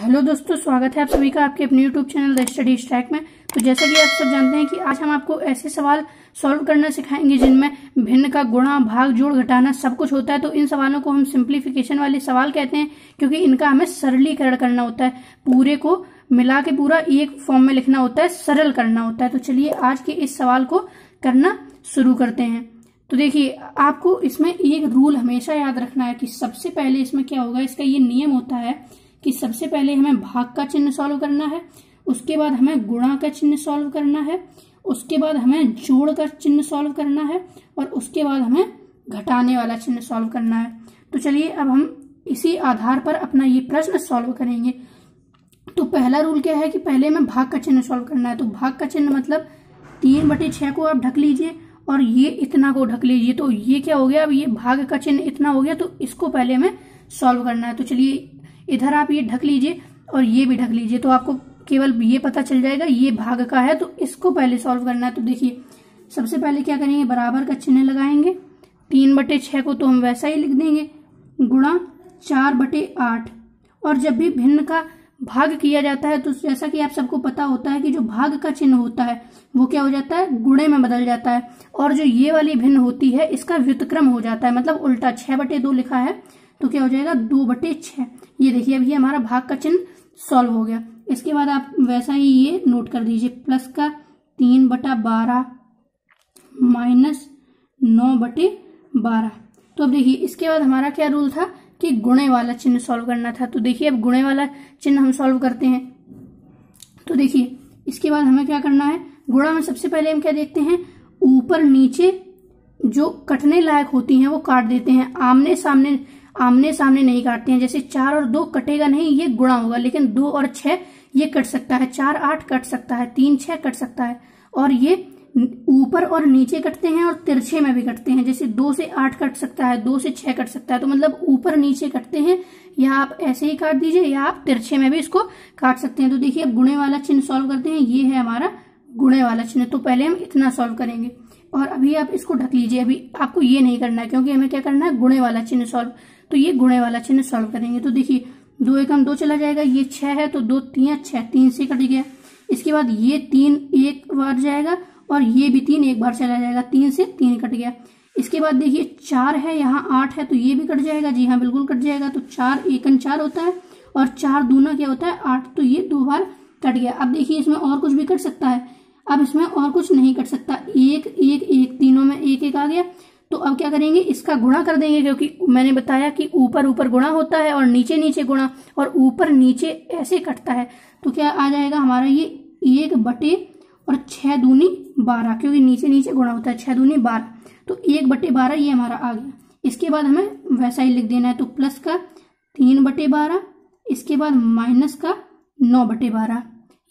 Hello दोस्तों, स्वागत है आप सभी का आपके अपने YouTube channel the study track में। तो जैसा कि आप सब जानते हैं कि आज हम आपको ऐसे सवाल सॉल्व करना सिखाएँगे जिनमें भिन्न का गुणा, भाग, जोड़, घटाना सब कुछ होता है। तो इन सवालों को हम सिंप्लीफिकेशन वाले सवाल कहते हैं, क्योंकि इनका हमें सरलीकरण करना होता है। पूरे को मिला के पूरा एक फॉर्म में लिखना होता है, सरल करना होता है। तो चलिए आज के इस सवाल को करना शुरू करते हैं। तो देखिए, आपको इसमें एक रूल हमेशा याद रखना है कि सबसे पहले इसमें क्या होगा? इसका ये नियम होता है कि सबसे पहले हमें भाग का चिन्ह सॉल्व करना है, उसके बाद हमें गुणा का चिन्ह सॉल्व करना है, उसके बाद हमें जोड़ का चिन्ह सॉल्व करना है, और उसके बाद हमें घटाने वाला चिन्ह सॉल्व करना है। तो चलिए, अब हम इसी आधार पर अपना ये प्रश्न सॉल्व करेंगे। तो पहला रूल क्या है कि पहले हमें भाग का चिन्ह सॉल्व करना है। तो भाग का चिन्ह मतलब तीन बटे छह को आप ढक लीजिए, और ये इतना को ढक लीजिए। तो ये क्या हो गया? अब ये भाग का चिन्ह इतना हो गया तो इसको पहले हमें सॉल्व करना है। तो चलिए इधर आप ये ढक लीजिए और ये भी ढक लीजिए तो आपको केवल ये पता चल जाएगा, ये भाग का है तो इसको पहले सॉल्व करना है। तो देखिए, सबसे पहले क्या करेंगे, बराबर का चिन्ह लगाएँगे। तीन बटे छः को तो हम वैसा ही लिख देंगे, गुणा चार बटे आठ। और जब भी भिन्न का भाग किया जाता है तो जैसा कि आप सबको पता होता है कि जो भाग का चिन्ह होता है, वो क्या हो जाता है, गुणे में बदल जाता है। और जो ये वाली भिन्न होती है, इसका व्युतक्रम हो जाता है मतलब उल्टा छः बटे दो लिखा है तो क्या हो जाएगा? दो बटे छह। ये देखिए, अब ये हमारा भाग का चिन्ह सॉल्व हो गया। इसके बाद आप वैसा ही ये नोट कर दीजिए। प्लस का तीन बटा बारह माइनस नौ बटे बारह। तो अब देखिए, इसके बाद हमारा क्या रूल था कि गुणे वाला चिन्ह सॉल्व करना था। तो देखिए, अब गुणे वाला चिन्ह हम सॉल्व करते हैं। तो देखिए, इसके बाद हमें क्या करना है? गुणा में सबसे पहले हम क्या देखते हैं? ऊपर नीचे जो कटने लायक होती हैं, वो काट देते हैं। आमने सामने आमने सामने नहीं काटते हैं। जैसे चार और दो कटेगा नहीं, ये गुणा होगा, लेकिन दो और छह, ये कट सकता है। चार आठ कट सकता है, तीन छह कट सकता है। और ये ऊपर और नीचे कटते हैं और तिरछे में भी कटते हैं। जैसे दो से आठ कट सकता है, दो से छह कट सकता है तो मतलब ऊपर नीचे कटते हैं। या आप ऐसे ही काट दीजिए, या आप तिरछे में भी इसको काट सकते हैं। तो देखिए, अब गुणे वाला चिन्ह सॉल्व करते हैं। ये है हमारा गुणे वाला चिन्ह। तो पहले हम इतना सॉल्व करेंगे। और अभी आप इसको ढक लीजिए। अभी आपको ये नहीं करना है, क्योंकि हमें क्या करना है? गुणे वाला चिन्ह सॉल्व तो ये गुणे वाला चिन्ह सॉल्व करेंगे। तो देखिए, दो एकम दो चला जाएगा, ये छह है तो दो तीन, छह तीन से कट गया। इसके बाद ये तीन एक बार जाएगा और ये भी तीन एक बार चला जाएगा, तीन से तीन कट गया। इसके बाद देखिए, चार है, यहाँ आठ है तो ये भी कट जाएगा। जी हाँ बिल्कुल कट जाएगा। तो चार एकन चार होता है और चार दूना क्या होता है? आठ तो ये दो बार कट गया। अब देखिए, इसमें और कुछ भी कट सकता है। अब इसमें और कुछ नहीं कट सकता। एक एक एक, तीनों में एक एक आ गया। तो अब क्या करेंगे? इसका गुणा कर देंगे, क्योंकि मैंने बताया कि ऊपर ऊपर गुणा होता है और नीचे नीचे गुणा, और ऊपर नीचे ऐसे कटता है। तो क्या आ जाएगा हमारा ये एक बटे और छह दूनी बारह, क्योंकि नीचे नीचे गुणा होता है, छह दूनी बारह। तो एक बटे बारह, ये हमारा आ गया। इसके बाद हमें वैसा ही लिख देना है तो प्लस का तीन बटे बारह, इसके बाद माइनस का नौ बटे बारह,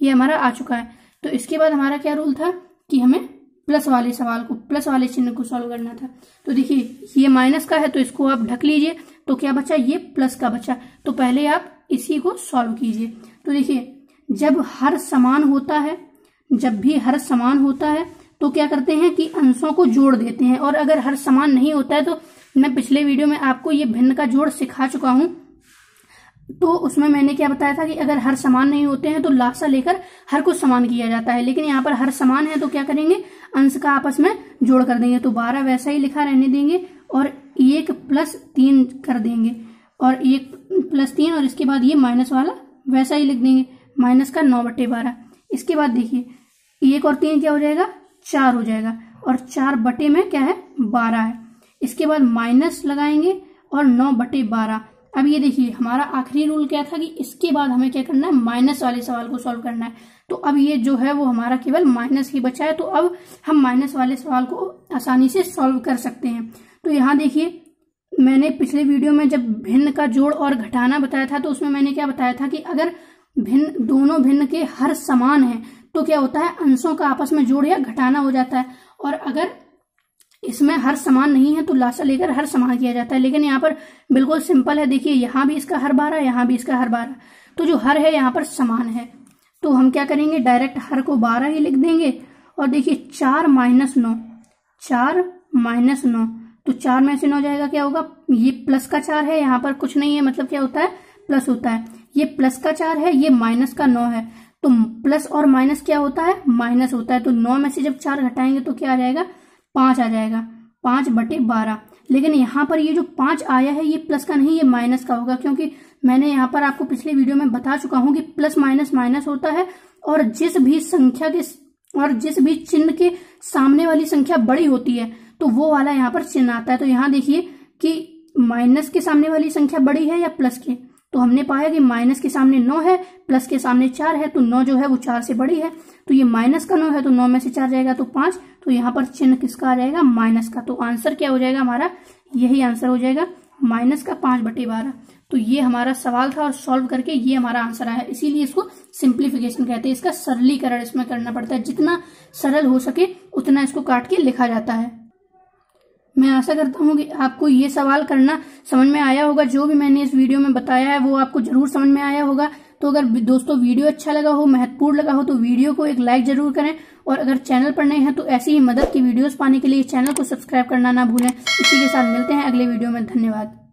ये हमारा आ चुका है। तो इसके बाद हमारा क्या रूल था कि हमें प्लस वाले सवाल को, प्लस वाले चिन्ह को सॉल्व करना था। तो देखिए, ये माइनस का है तो इसको आप ढक लीजिए। तो क्या बचा? ये प्लस का बचा। तो पहले आप इसी को सॉल्व कीजिए। तो देखिए, जब हर समान होता है, जब भी हर समान होता है तो क्या करते हैं कि अंशों को जोड़ देते हैं। और अगर हर समान नहीं होता है तो मैं पिछले वीडियो में आपको ये भिन्न का जोड़ सिखा चुका हूँ। तो उसमें मैंने क्या बताया था कि अगर हर समान नहीं होते हैं तो लाशा लेकर हर कुछ समान किया जाता है। लेकिन यहाँ पर हर समान है तो क्या करेंगे? अंश का आपस में जोड़ कर देंगे। तो बारह वैसा ही लिखा रहने देंगे और एक प्लस तीन कर देंगे। और एक प्लस तीन और इसके बाद ये माइनस वाला वैसा ही लिख देंगे। माइनस का नौ बटे बारह। इसके बाद देखिए, एक और तीन क्या हो जाएगा? चार हो जाएगा। और चार बटे में क्या है? बारह है। इसके बाद माइनस लगाएँगे और नौ बटे बारह। अब ये देखिए, हमारा आखिरी रूल क्या था कि इसके बाद हमें क्या करना है? माइनस वाले सवाल को सॉल्व करना है। तो अब ये जो है वो हमारा केवल माइनस ही बचा है। तो अब हम माइनस वाले सवाल को आसानी से सॉल्व कर सकते हैं। तो यहाँ देखिए, मैंने पिछले वीडियो में जब भिन्न का जोड़ और घटाना बताया था तो उसमें मैंने क्या बताया था कि अगर भिन्न, दोनों भिन्न के हर समान है तो क्या होता है? अंशों का आपस में जोड़ या घटाना हो जाता है। और अगर इसमें हर समान नहीं है तो लाशा लेकर हर समान किया जाता है। लेकिन यहाँ पर बिल्कुल सिंपल है। देखिए, यहाँ भी इसका हर बारह यहाँ भी इसका हर बारह तो जो हर है, यहाँ पर समान है। तो हम क्या करेंगे? डायरेक्ट हर को बारह ही लिख देंगे। और देखिए, चार माइनस नौ, चार माइनस नौ। तो चार में से नौ जाएगा, क्या होगा? ये प्लस का चार है, यहाँ पर कुछ नहीं है। मतलब क्या होता है? प्लस होता है। ये प्लस का चार है, ये माइनस का नौ है। तो प्लस और माइनस क्या होता है? माइनस होता है। तो नौ में से जब चार घटाएँगे तो क्या आ जाएगा? पाँच आ जाएगा। पाँच बटे बारह। लेकिन यहाँ पर ये जो पाँच आया है, ये प्लस का नहीं, ये माइनस का होगा, क्योंकि मैंने यहाँ पर आपको पिछले वीडियो में बता चुका हूँ कि प्लस माइनस माइनस होता है और जिस भी संख्या के और जिस भी चिन्ह के सामने वाली संख्या बड़ी होती है तो वो वाला यहाँ पर चिन्ह आता है। तो यहाँ देखिए कि माइनस के सामने वाली संख्या बड़ी है या प्लस के। तो हमने पाया कि माइनस के सामने नौ है, प्लस के सामने चार है तो नौ जो है वो चार से बड़ी है। तो ये माइनस का नौ है तो नौ में से चार जाएगा तो पाँच। तो यहाँ पर चिन्ह किसका आ जाएगा? माइनस का। तो आंसर क्या हो जाएगा हमारा? यही आंसर हो जाएगा, माइनस का पाँच बटे बारह। तो ये हमारा सवाल था और सॉल्व करके ये हमारा आंसर आया। इसीलिए इसको सिंप्लीफिकेशन कहते हैं। इसका सरलीकरण इसमें करना पड़ता है। जितना सरल हो सके, उतना इसको काट के लिखा जाता है। मैं आशा करता हूँ कि आपको ये सवाल करना समझ में आया होगा। जो भी मैंने इस वीडियो में बताया है, वो आपको ज़रूर समझ में आया होगा। तो अगर दोस्तों वीडियो अच्छा लगा हो, महत्वपूर्ण लगा हो तो वीडियो को एक लाइक ज़रूर करें। और अगर चैनल पर नए हैं तो ऐसी ही मदद की वीडियोस पाने के लिए चैनल को सब्सक्राइब करना ना भूलें। इसी के साथ मिलते हैं अगले वीडियो में। धन्यवाद।